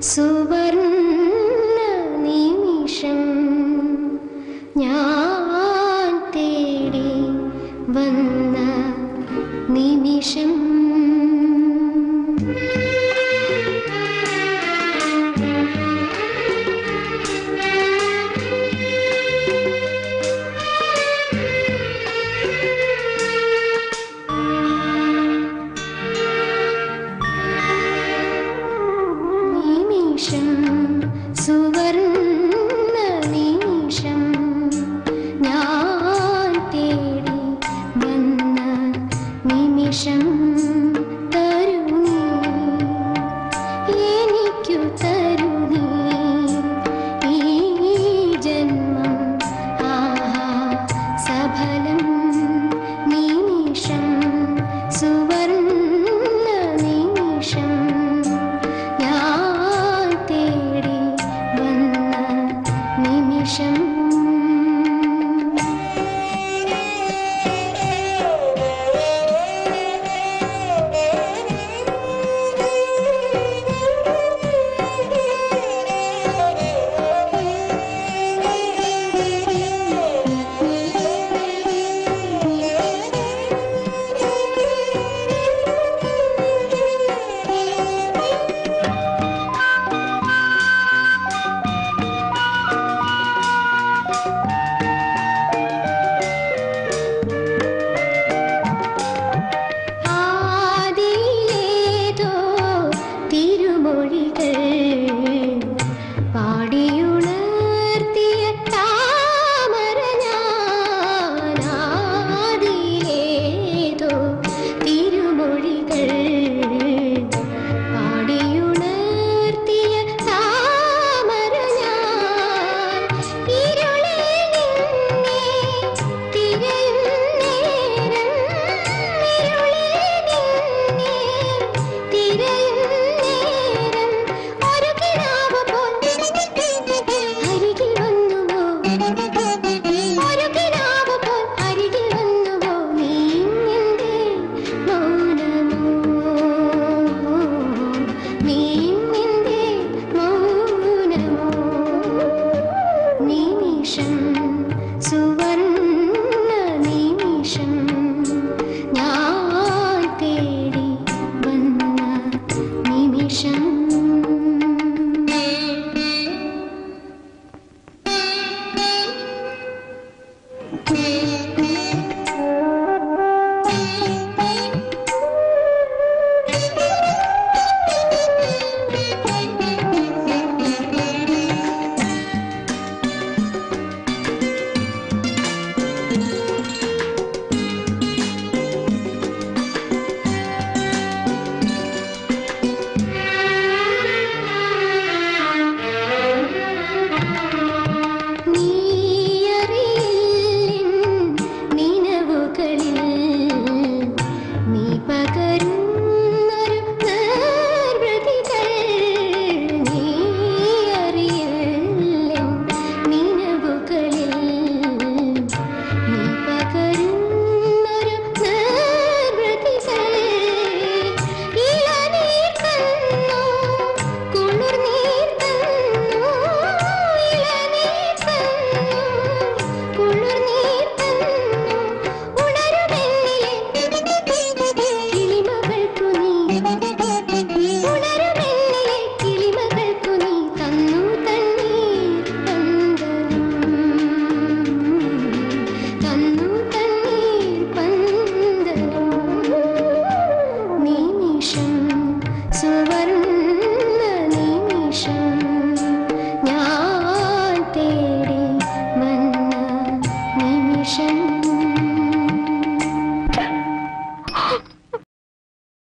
സുവർണ നിമിഷം ഞാൻ തേടി വന്ന നിമിഷം. നിമിഷം